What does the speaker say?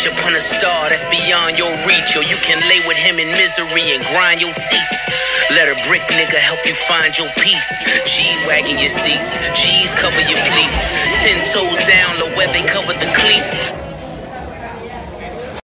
wish upon a star that's beyond your reach. Or you can lay with him in misery and grind your teeth. Let a brick nigga help you find your peace. G wagging your seats, G's cover your pleats. Ten toes down, the web they cover.